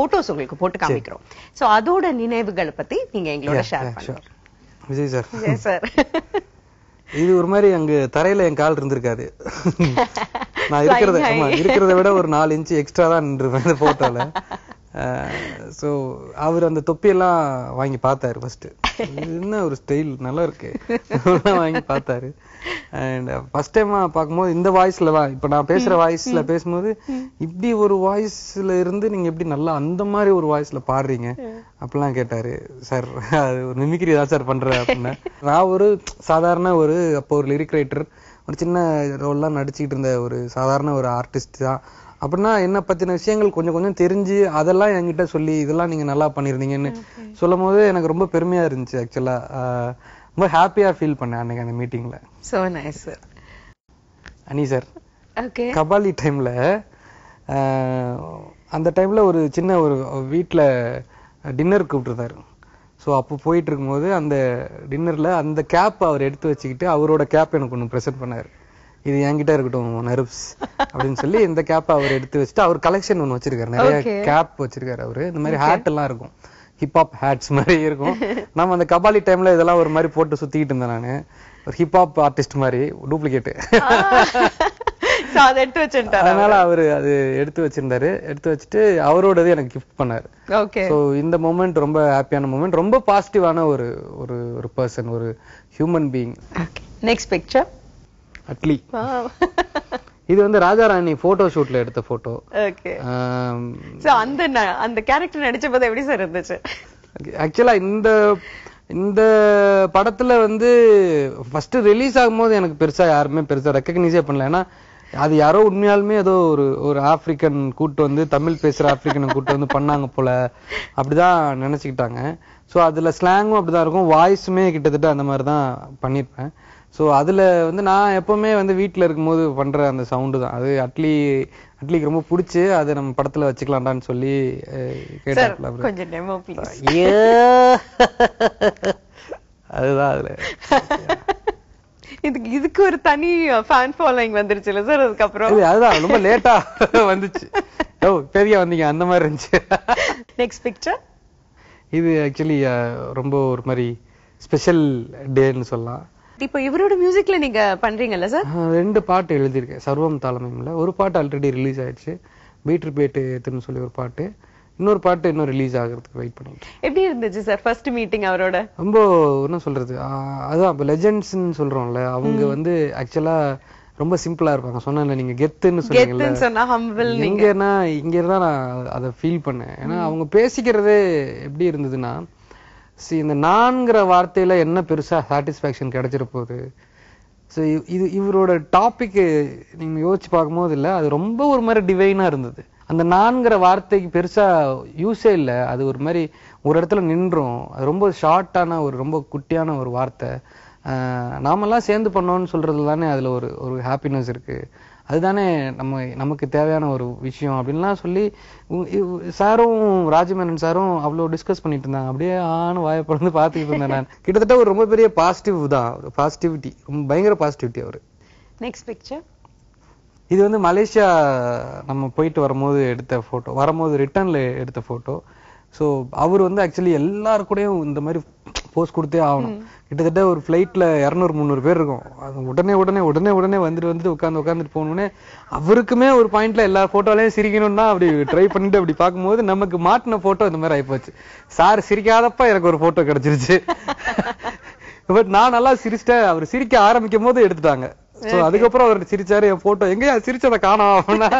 Photos உங்களுக்கு போட்டு காமிக்கிறோம். சோ அதோட நினைவுகளை பத்தி நீங்க எங்களோட ஷேர் பண்ணுங்க. விஜய் சார் எஸ் சார் இது ஒரு மாதிரி அங்க தரையில என் கால் இருந்திருக்காது. நான் இருக்கிறத. இருக்கிறத விட ஒரு நாலு இன்ச்சு எக்ஸ்ட்ரா தான் நின்றுவேன் இந்த போட்டோல சோ அவர் அந்த தொப்பியெல்லாம் வாங்கி பார்த்தாரு ஃபர்ஸ்ட் என்ன ஒரு ஸ்டைல் நல்லா இருக்கு. வாங்கி பார்த்தாரு. அண்ட் ஃபர்ஸ்ட் டைம் பார்க்கும்போது இந்த வாய்ஸ்ல தான் இப்ப நான் பேசுற வாய்ஸ்ல பேசும்போது இப்படி ஒரு வாய்ஸ்ல இருந்து நீங்க எப்படி நல்லா அந்த மாதிரி ஒரு வாய்ஸ்ல பாடுறீங்க? அப்படிலாம் கேட்டாரு. சார் அது ஒரு மிமிக்ரி தான் சார் பண்றேன் அப்படின்னு. நான் ஒரு சாதாரண ஒரு அப்போ ஒரு லிரிக் ரைட்டர் ஒரு சின்ன ரோல்லாம் நடிச்சுக்கிட்டு இருந்த ஒரு சாதாரண ஒரு ஆர்டிஸ்ட் தான். அப்படின்னா என்ன பத்தின விஷயங்கள் கொஞ்சம் கொஞ்சம் தெரிஞ்சு அதெல்லாம் என்கிட்ட சொல்லி இதெல்லாம் நீங்க நல்லா பண்ணிருந்தீங்கன்னு சொல்லும் போது எனக்கு ரொம்ப பெருமையா இருந்துச்சு ஆக்சுவலா ரொம்ப ஹாப்பியா ஃபீல் பண்ணேன் அன்னைக்கு அந்த மீட்டிங்ல சோ நைஸ் சார் அனி சார் ஓகே கபாலி டைம்ல அந்த டைம்ல ஒரு சின்ன ஒரு வீட்ல டின்னர் கூப்பிட்டுருந்தாரு. ஸோ அப்போ போயிட்டு இருக்கும்போது அந்த டின்னர்ல அந்த கேப் அவர் எடுத்து வச்சுக்கிட்டு அவரோட கேப் எனக்கு ஒன்று ப்ரெசென்ட் பண்ணாரு. இது என்கிட்ட இருக்கட்டும் நர்வ்ஸ் அப்படின்னு சொல்லி இந்த கேப் அவர் எடுத்து வச்சுட்டு அவர் கலெக்ஷன் ஒன்று வச்சிருக்காரு. நிறைய. கேப் வச்சிருக்காரு அவரு. இந்த மாதிரி ஹேட் எல்லாம் இருக்கும். ஹிப்ஹாப் ஹேட்ஸ் மாதிரி இருக்கும். நம்ம அந்த கபாலி டைம்ல இதெல்லாம் ஒரு மாதிரி போட்டு சுத்திக்கிட்டு இருந்தேன் நானு. ஒரு ஹிப்ஹாப் ஆர்டிஸ்ட் மாதிரி டூப்ளிகேட் சோ அதை எடுத்து வச்சுட்டாரு அதனால அவரு அது எடுத்து வச்சிருந்தாரு. எடுத்து வச்சுட்டு அவரோடது எனக்கு கிஃப்ட் பண்ணாரு. இந்த மூமெண்ட் ரொம்ப ஹாப்பியான மூமெண்ட் ரொம்ப பாசிட்டிவான ஒரு ஒரு ஒரு பர்சன் ஒரு human being next picture Atlee. இது வந்து ராஜாராணி போட்டோ ஷூட்ல எடுத்த போட்டோ அந்த அந்த கேரக்டர் நடிச்ச எப்படி சார் இருந்துச்சு? ஆக்சுவலா இந்த இந்த படத்துல வந்து ஃபர்ஸ்ட் ரிலீஸ் ஆகும்போது எனக்கு பெருசா யாருமே பெருசா ரெக்கக்னைஸே பண்ணல. ஏன்னா அது யாரோ உண்மையாலுமே ஏதோ ஒரு ஒரு ஆப்பிரிக்கன் கூட்டு வந்து தமிழ் பேசுற ஆப்பிரிக்கனை கூட்டு வந்து பண்ணாங்க போல. அப்படிதான் நினைச்சுக்கிட்டாங்க. சோ அதுல ஸ்லாங்கும் அப்படிதான் இருக்கும். வாய்ஸுமே கிட்டத்தட்ட அந்த மாதிரி தான் பண்ணிருப்பேன் சோ அதுல வந்து நான் எப்பவுமே வந்து வீட்ல இருக்கும்போது பண்ற அந்த சவுண்டு தான். அது அட்லி அட்லிக்கு ரொம்ப பிடிச்சு அதை நம்ம படத்துல வச்சுக்கலாம்டான்னு சொல்லி கேட்டாப்ல. அதுதான் அதுல. இதுக்கு இதுக்கு ஒரு தனி ஃபேன் ஃபாலோயிங் வந்துருச்சுல சார் அதுக்கப்புறம்? அதுதான் ரொம்ப லேட்டா வந்துச்சு. ஓ பெரிய வந்தீங்க அந்த மாதிரி இருந்துச்சு. நெக்ஸ்ட் பிக்சர் இது ஆக்சுவலி ரொம்ப ஒரு மாதிரி ஸ்பெஷல் டேன்னு சொல்லலாம். இப்போ இவரோட மியூசிக்ல நீங்க பண்றீங்கல்ல சார் ரெண்டு பாட்டு எழுதியிருக்கேன். சர்வம் தாளமயம்ல. ஒரு பாட்டு ஆல்ரெடி ரிலீஸ் ஆயிடுச்சு. பீட்ரு பேட்டு எத்துன்னு சொல்லி ஒரு பாட்டு. இன்னொரு பாட்டு இன்னும் ரிலீஸ் ஆகிறதுக்கு வெயிட் பண்ணிட்டு. எப்படி இருந்துச்சு சார் ஃபர்ஸ்ட் மீட்டிங் அவரோட? ரொம்ப என்ன சொல்றது அதான் இப்போ லெஜெண்ட்ஸ்ன்னு சொல்றோம்ல அவங்க வந்து ஆக்சுவலா ரொம்ப சிம்பிளா இருப்பாங்க. சொன்னேன்ல நீங்க கெத்துன்னு சொன்னீங்கல்ல. சொன்னா எங்கன்னா இங்க இருந்தா நான் அதை ஃபீல் பண்ணேன். ஏன்னா அவங்க பேசிக்கிறதே எப்படி இருந்ததுன்னா ஸோ இந்த நான்கிற வார்த்தையில் என்ன பெருசாக சாட்டிஸ்ஃபேக்ஷன் கிடைச்சிட போகுது? ஸோ இது இவரோட டாப்பிக்கு நீங்கள் யோசிச்சு பார்க்கும்போது இல்லை அது ரொம்ப ஒரு மாதிரி டிவைனாக இருந்தது. அந்த நான்கிற வார்த்தைக்கு பெருசாக யூஸே இல்லை. அது ஒரு மாதிரி ஒரு இடத்துல நின்றோம். அது ரொம்ப ஷார்ட்டான ஒரு ரொம்ப குட்டியான ஒரு வார்த்தை. நாமெல்லாம் சேர்ந்து பண்ணோம்னு சொல்கிறது தானே அதில் ஒரு ஒரு ஹாப்பினஸ் இருக்குது அதுதானே நம்ம நமக்கு தேவையான ஒரு விஷயம் அப்படின்லாம் சொல்லி சாரும் ராஜமேனன் சாரும் அவ்வளோ டிஸ்கஸ் பண்ணிட்டு இருந்தாங்க. அப்படியே ஆன வாயை பிறந்து பார்த்துக்கிட்டு இருந்தேன் நான். கிட்டத்தட்ட ஒரு ரொம்ப பெரிய பாசிட்டிவ் தான். ஒரு பாசிட்டிவிட்டி ரொம்ப பயங்கர பாசிட்டிவிட்டி அவரு. நெக்ஸ்ட் பிக்சர் இது வந்து மலேசியா நம்ம போயிட்டு வரும்போது எடுத்த போட்டோ வரும்போது ரிட்டர்ன்ல எடுத்த போட்டோ ஸோ அவர் வந்து ஆக்சுவலி எல்லாரு கூடயும் இந்த மாதிரி போஸ்ட் கொடுத்தே ஆகணும். கிட்டத்தட்ட ஒரு ஃப்ளைட்ல இரநூறு முந்நூறு பேர் இருக்கும். அது உடனே உடனே உடனே உடனே வந்துட்டு வந்துட்டு உட்காந்து உட்காந்துட்டு போகணுன்னே அவருக்குமே ஒரு பாயிண்ட்ல எல்லா போட்டோலையும் சிரிக்கணும்னா அப்படி ட்ரை பண்ணிட்டு அப்படி பார்க்கும்போது நமக்கு மாட்டின போட்டோ இந்த மாதிரி ஆயிப்போச்சு. சார் சிரிக்காதப்ப எனக்கு ஒரு போட்டோ கிடைச்சிருச்சு. பட் நான் நல்லா சிரிச்சிட்டேன். அவர் சிரிக்க ஆரம்பிக்கும் போது எடுத்துட்டாங்க. சோ அதுக்கப்புறம் அவர் சிரிச்சாரு என் போட்டோ எங்கயா சிரிச்சதை காணோம்? அப்படின்னா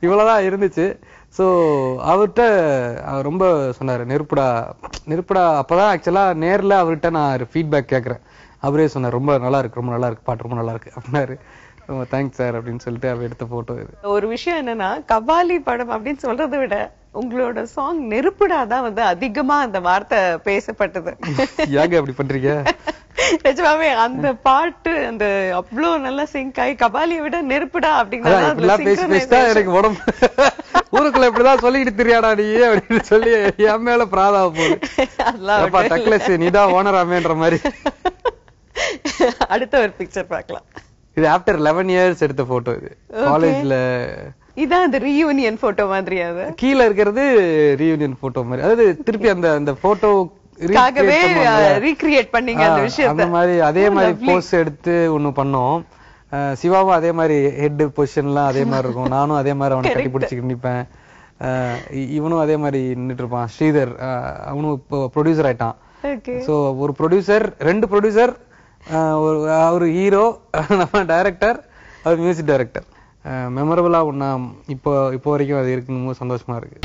இவ்வளவுதான் இருந்துச்சு. சோ அவர்கிட்ட அவர் ரொம்ப சொன்னாரு நெருப்புடா நெருப்புடா. அப்பதான் ஆக்சுவலா நேர்ல அவர்கிட்ட நான் ஃபீட்பேக் கேக்குறேன். அவரே சொன்னார் ரொம்ப நல்லா இருக்கு ரொம்ப நல்லா இருக்கு பாட்டு ரொம்ப நல்லா இருக்கு அப்படின்னாரு. ரொம்ப தேங்க்ஸ் சார் அப்படின்னு சொல்லிட்டு அவர் எடுத்த போட்டோ இது. ஒரு விஷயம் என்னன்னா கபாலி படம் அப்படின்னு சொல்றதை விட உங்களோட சாங் நெருப்புடா தான் வந்து அதிகமா அந்த வார்த்தை பேசப்பட்டது. ஏங்க அப்படி பண்றீங்க? நிஜமாவே அந்த பாட்டு அந்த அவ்வளவு நல்லா சிங்க் ஆகி கபாலியை விட நெருப்புடா பேசிதான் எனக்கு உடம்பு. ஊருக்குள்ள இப்படிதான் சொல்லிக்கிட்டு தெரியாடா நீ அப்படின்னு சொல்லி என் மேல பிராதாவ போகுது. டக்லஸ் நீதான் ஓனராமேன்ற மாதிரி. அடுத்த ஒரு பிக்சர் பார்க்கலாம். இது ஆஃப்டர் லெவன் இயர்ஸ் எடுத்த போட்டோ இது. காலேஜ்ல இதான் அந்த ரீயூனியன் போட்டோ மாதிரி அது? கீழ இருக்கிறது ரீயூனியன் போட்டோ மாதிரி. அதாவது திருப்பி அந்த அந்த போட்டோ காகவே ரீக்ரியேட் பண்ணீங்க அந்த விஷயத்த. அந்த மாதிரி அதே மாதிரி போஸ் எடுத்து ஒண்ணு பண்ணோம். சிவாவும் அதே மாதிரி ஹெட் பொசிஷன்லாம் அதே மாதிரி இருக்கும். நானும் அதே மாதிரி அவனை கட்டி பிடிச்சிக்கிட்டு இ- இவனும் அதே மாதிரி நின்னுட்டு இருப்பான். ஸ்ரீதர் அவனும் இப்போ ப்ரொடியூசர் ஆயிட்டான். சோ ஒரு ப்ரொடியூசர் ரெண்டு ப்ரொடியூசர் ஒரு ஒரு ஹீரோ நம்ம டைரக்டர் அவர் மியூசிக் டைரக்டர் மெமரபிளா ஒண்ணா இப்போ இப்போ வரைக்கும் அது இருக்குன்னு ரொம்ப சந்தோஷமா இருக்கு.